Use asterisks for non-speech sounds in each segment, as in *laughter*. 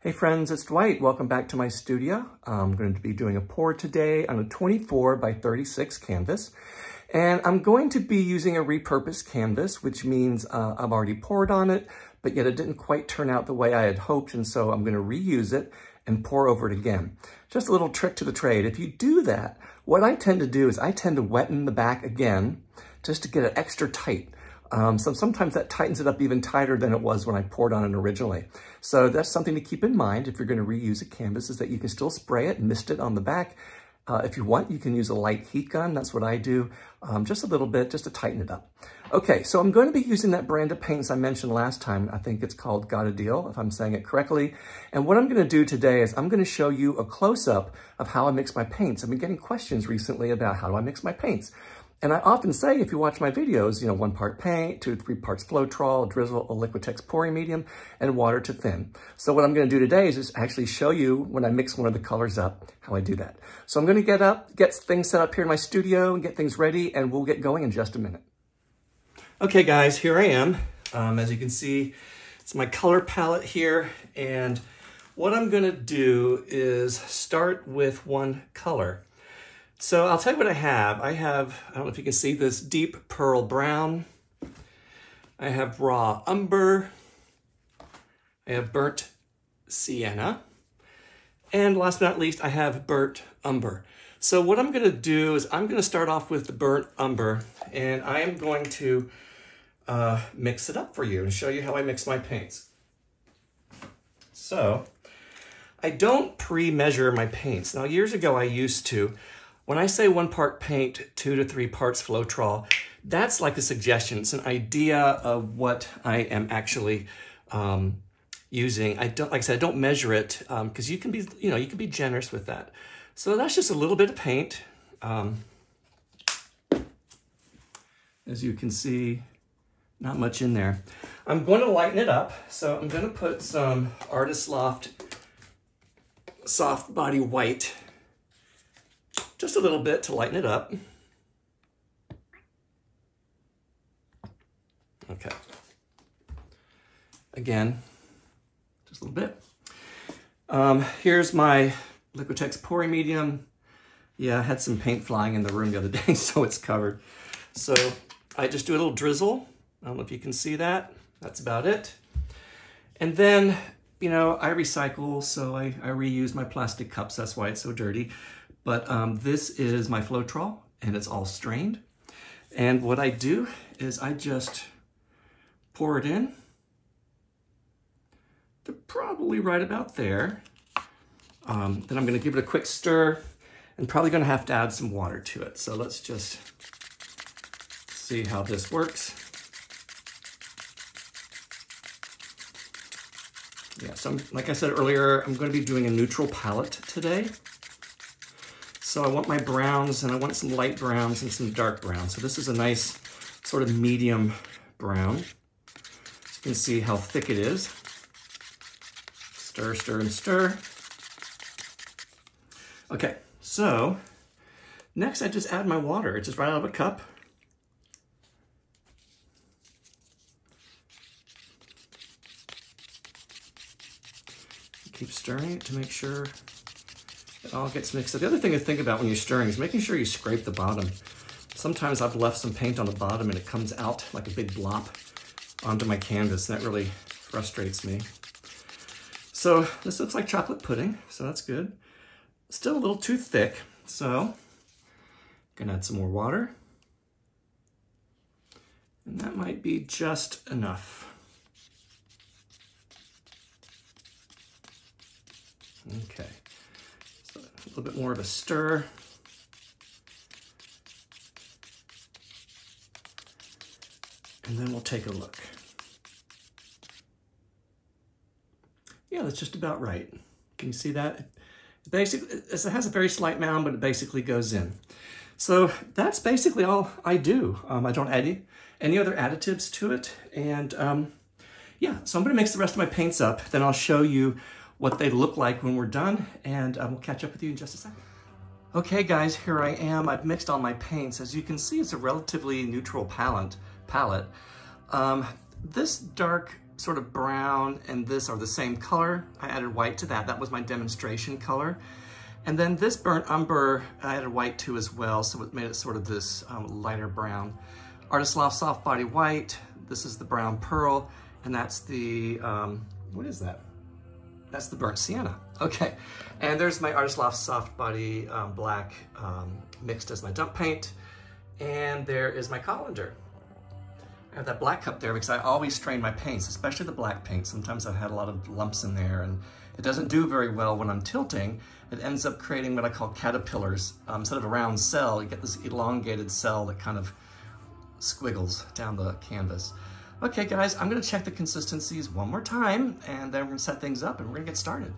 Hey friends, it's Dwight. Welcome back to my studio. I'm going to be doing a pour today on a 24 by 36 canvas. And I'm going to be using a repurposed canvas, which means uh, I've already poured on it, but yet it didn't quite turn out the way I had hoped. And so I'm going to reuse it and pour over it again. Just a little trick to the trade. If you do that, what I tend to do is I tend to wetten the back again just to get it extra tight. Um, so sometimes that tightens it up even tighter than it was when I poured on it originally. So that's something to keep in mind if you're going to reuse a canvas is that you can still spray it, mist it on the back. Uh, if you want, you can use a light heat gun. That's what I do, um, just a little bit, just to tighten it up. Okay, so I'm going to be using that brand of paints I mentioned last time. I think it's called Got a Deal, if I'm saying it correctly. And what I'm going to do today is I'm going to show you a close-up of how I mix my paints. I've been getting questions recently about how do I mix my paints. And I often say, if you watch my videos, you know, one part paint, two three parts Floetrol, drizzle, a Liquitex pouring medium, and water to thin. So what I'm gonna do today is just actually show you when I mix one of the colors up, how I do that. So I'm gonna get up, get things set up here in my studio and get things ready, and we'll get going in just a minute. Okay guys, here I am. Um, as you can see, it's my color palette here, and what I'm gonna do is start with one color. So I'll tell you what I have. I have, I don't know if you can see this, deep pearl brown. I have raw umber. I have burnt sienna. And last but not least, I have burnt umber. So what I'm gonna do is I'm gonna start off with the burnt umber and I am going to uh, mix it up for you and show you how I mix my paints. So I don't pre-measure my paints. Now years ago I used to, when I say one part paint, two to three parts Floetrol, that's like a suggestion. It's an idea of what I am actually um, using. I don't, like I said, I don't measure it because um, you can be, you know, you can be generous with that. So that's just a little bit of paint. Um, as you can see, not much in there. I'm going to lighten it up. So I'm going to put some Artist Loft Soft Body White just a little bit to lighten it up. Okay. Again, just a little bit. Um, here's my Liquitex pouring medium. Yeah, I had some paint flying in the room the other day, *laughs* so it's covered. So I just do a little drizzle. I don't know if you can see that. That's about it. And then, you know, I recycle, so I, I reuse my plastic cups. That's why it's so dirty. But um, this is my Floetrol and it's all strained. And what I do is I just pour it in to probably right about there. Um, then I'm gonna give it a quick stir and probably gonna have to add some water to it. So let's just see how this works. Yeah, so I'm, like I said earlier, I'm gonna be doing a neutral palette today. So I want my browns and I want some light browns and some dark browns. So this is a nice sort of medium brown. So you can see how thick it is. Stir, stir, and stir. Okay, so next I just add my water. It's just right out of a cup. Keep stirring it to make sure it all gets mixed up. The other thing to think about when you're stirring is making sure you scrape the bottom. Sometimes I've left some paint on the bottom and it comes out like a big blob onto my canvas. And that really frustrates me. So this looks like chocolate pudding, so that's good. Still a little too thick, so gonna add some more water. And that might be just enough. Okay little bit more of a stir. And then we'll take a look. Yeah, that's just about right. Can you see that? Basically, it has a very slight mound, but it basically goes in. So that's basically all I do. Um, I don't add any, any other additives to it. And um, yeah, so I'm gonna mix the rest of my paints up. Then I'll show you what they look like when we're done, and um, we'll catch up with you in just a second. Okay guys, here I am. I've mixed all my paints. As you can see, it's a relatively neutral palette. palette. Um, this dark sort of brown and this are the same color. I added white to that. That was my demonstration color. And then this burnt umber, I added white to as well, so it made it sort of this um, lighter brown. Artist Loft Soft Body White, this is the brown pearl, and that's the, um, what is that? That's the burnt sienna. *laughs* Okay, and there's my Artist Loft Soft Body um, Black um, mixed as my dump paint. And there is my colander. I have that black cup there because I always strain my paints, especially the black paint. Sometimes I've had a lot of lumps in there and it doesn't do very well when I'm tilting. It ends up creating what I call caterpillars. Um, instead of a round cell, you get this elongated cell that kind of squiggles down the canvas. Okay guys, I'm gonna check the consistencies one more time and then we're gonna set things up and we're gonna get started.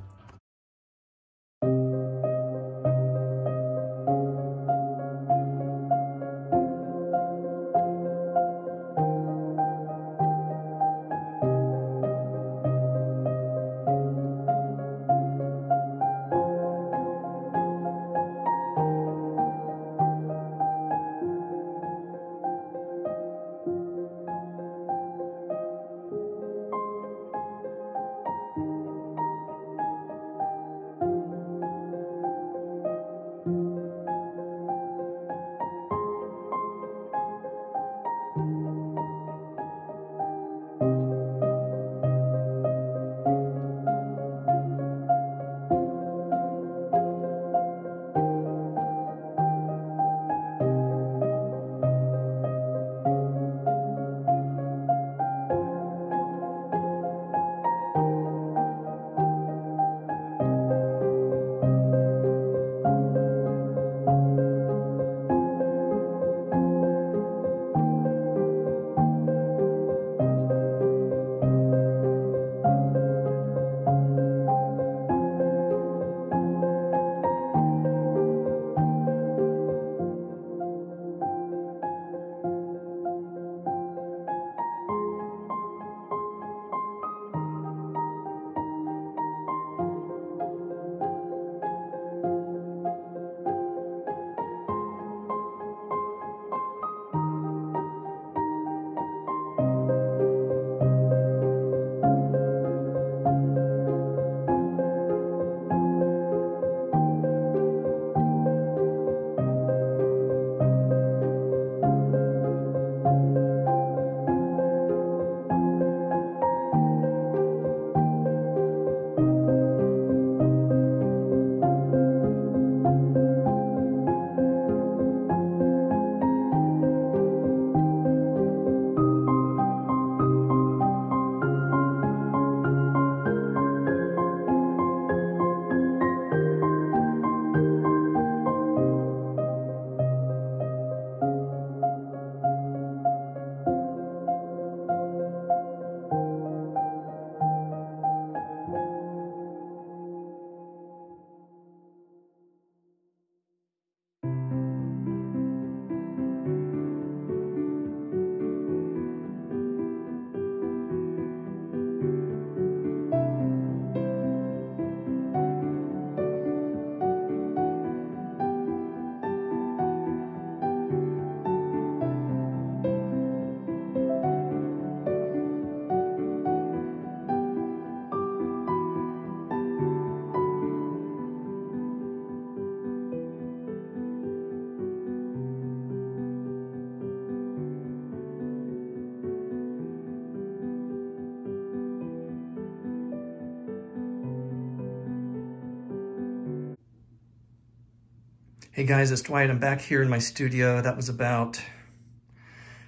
Hey guys, it's Dwight. I'm back here in my studio. That was about,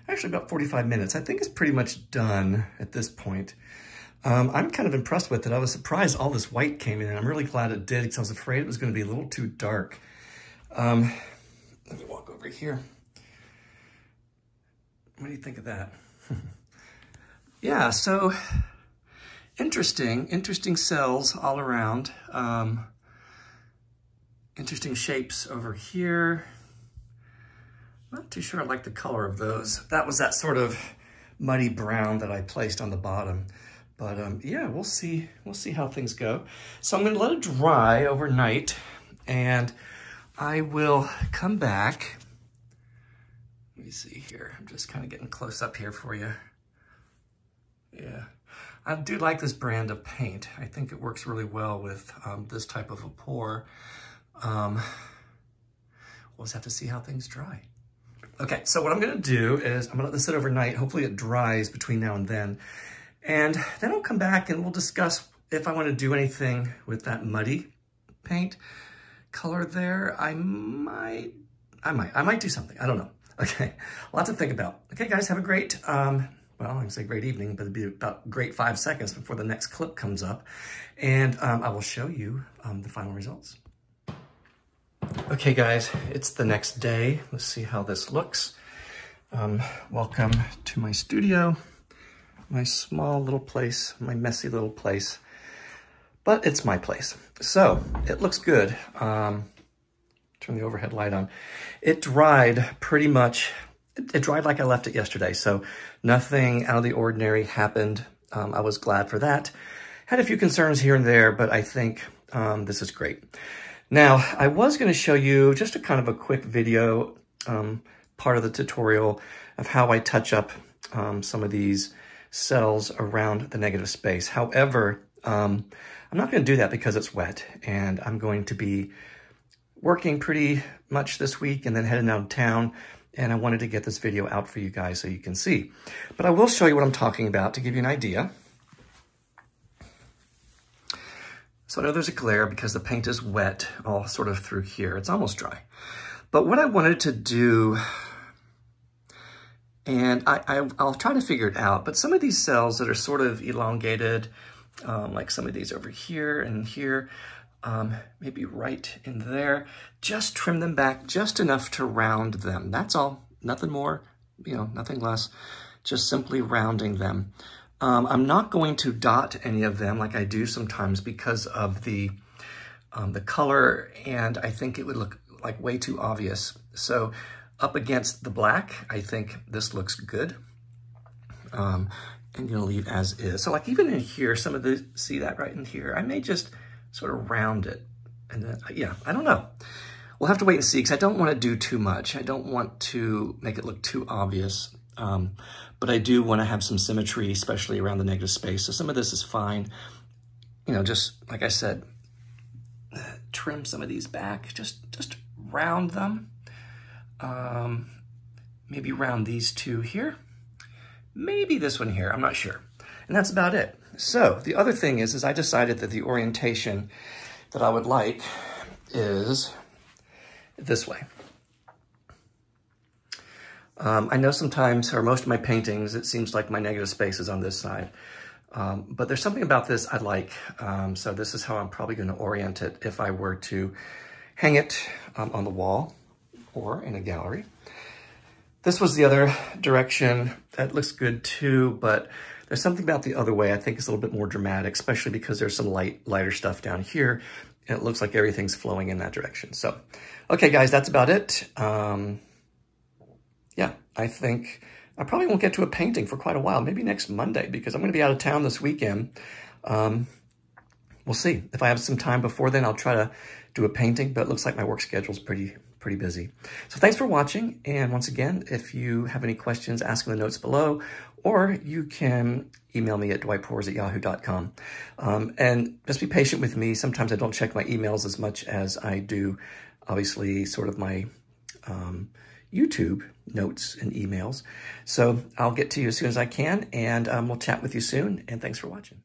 actually about 45 minutes. I think it's pretty much done at this point. Um, I'm kind of impressed with it. I was surprised all this white came in, and I'm really glad it did because I was afraid it was going to be a little too dark. Um, let me walk over here. What do you think of that? *laughs* yeah, so interesting, interesting cells all around. Um, interesting shapes over here. Not too sure I like the color of those. That was that sort of muddy brown that I placed on the bottom. But um, yeah, we'll see, we'll see how things go. So I'm gonna let it dry overnight and I will come back. Let me see here. I'm just kind of getting close up here for you. Yeah. I do like this brand of paint. I think it works really well with um, this type of a pour. Um, we'll just have to see how things dry. Okay, so what I'm gonna do is I'm gonna let this sit overnight. Hopefully it dries between now and then. And then I'll come back and we'll discuss if I wanna do anything with that muddy paint color there. I might, I might, I might do something. I don't know. Okay, lots to think about. Okay, guys, have a great, um, well, I can say great evening, but it'll be about great five seconds before the next clip comes up. And um, I will show you um, the final results. Okay, guys, it's the next day. Let's see how this looks. Um, welcome to my studio, my small little place, my messy little place, but it's my place. So it looks good. Um, turn the overhead light on. It dried pretty much, it, it, dried like I left it yesterday. So nothing out of the ordinary happened. Um, I was glad for that. Had a few concerns here and there, but I think um, this is great. Now, I was going to show you just a kind of a quick video, um, part of the tutorial of how I touch up um, some of these cells around the negative space. However, um, I'm not going to do that because it's wet and I'm going to be working pretty much this week and then heading out of town and I wanted to get this video out for you guys so you can see. But I will show you what I'm talking about to give you an idea. So I know there's a glare because the paint is wet all sort of through here. It's almost dry. But what I wanted to do, and I, I, will try to figure it out, but some of these cells that are sort of elongated, um, like some of these over here and here, um, maybe right in there, just trim them back just enough to round them. That's all, nothing more, you know, nothing less, just simply rounding them. Um, I'm not going to dot any of them like I do sometimes because of the, um, the color and I think it would look like way too obvious. So up against the black, I think this looks good. Um, and gonna leave as is. So like even in here, some of the, see that right in here? I may just sort of round it. And then, yeah, I don't know. We'll have to wait and see because I don't want to do too much. I don't want to make it look too obvious. Um, but I do want to have some symmetry, especially around the negative space. So some of this is fine. You know, just like I said, trim some of these back, just, just round them. Um, maybe round these two here. Maybe this one here, I'm not sure. And that's about it. So the other thing is, is I decided that the orientation that I would like is this way. Um, I know sometimes, or most of my paintings, it seems like my negative space is on this side. Um, but there's something about this I like. Um, so this is how I'm probably going to orient it if I were to hang it um, on the wall or in a gallery. This was the other direction. That looks good too, but there's something about the other way I think is a little bit more dramatic, especially because there's some light, lighter stuff down here. And it looks like everything's flowing in that direction. So, okay, guys, that's about it. Um, yeah, I think I probably won't get to a painting for quite a while, maybe next Monday, because I'm going to be out of town this weekend. Um, we'll see. If I have some time before then, I'll try to do a painting, but it looks like my work schedule is pretty pretty busy. So thanks for watching. And once again, if you have any questions, ask in the notes below, or you can email me at dwightpours at yahoo.com. Um, and just be patient with me. Sometimes I don't check my emails as much as I do, obviously, sort of my um, YouTube notes and emails. So I'll get to you as soon as I can, and um, we'll chat with you soon. And thanks for watching.